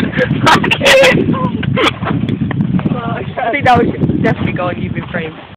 I think that was definitely going to be framed.